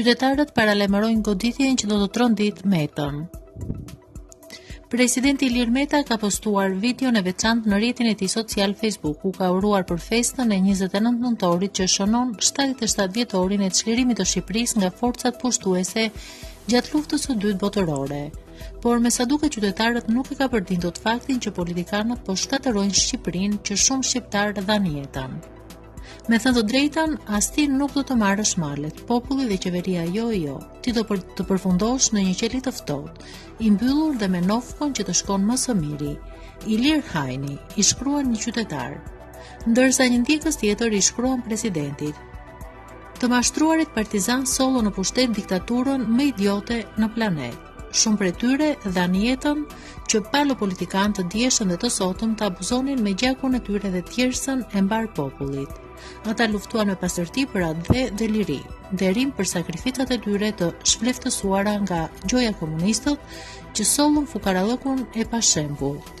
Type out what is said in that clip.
Qytetarët paralajmërojnë goditjen që do të trondit Metën. Presidenti Ilir Meta ka postuar videon e veçantë në rrjetin e tij social Facebook, ku ka uruar për festën e 29 nëntorit që shënon 77 vjetorin e çlirimit të Shqipërisë nga forcat pushtuese gjatë luftës së dytë botërore. Por me sa duket qytetarët nuk e kapërdijnë dot faktin që politikanët po shkatërrojnë Shqipërinë që shumë shqiptarë dhanë jetën. Me thënë të drejtën, as ti nuk do të marrësh malet, populli dhe qeveria jo e jo. Ti do të përfundosh në një qeli të ftohtë, i mbyllur dhe me nofkon që të shkon më së miri. Ilir Hajni, i shkruan një qytetar. Ndërsa një ndjekës tjetër i shkruan presidentit. Të mashtruarit partizanë sollën në pushtet diktaturën më idiote në planet. Shumë prej tyre dhanë jetën që palo politikanë të djeshëm dhe të sotëm të abuzonin me gjakun e tyre dhe djersën e mbarë popullit. Ata luftuan me pastërti për atdhe dhe liri, nderim për sakrificat e tyre të zhvleftësuara nga gjoja komunistët që sollën fukarallëkun e pashembullt.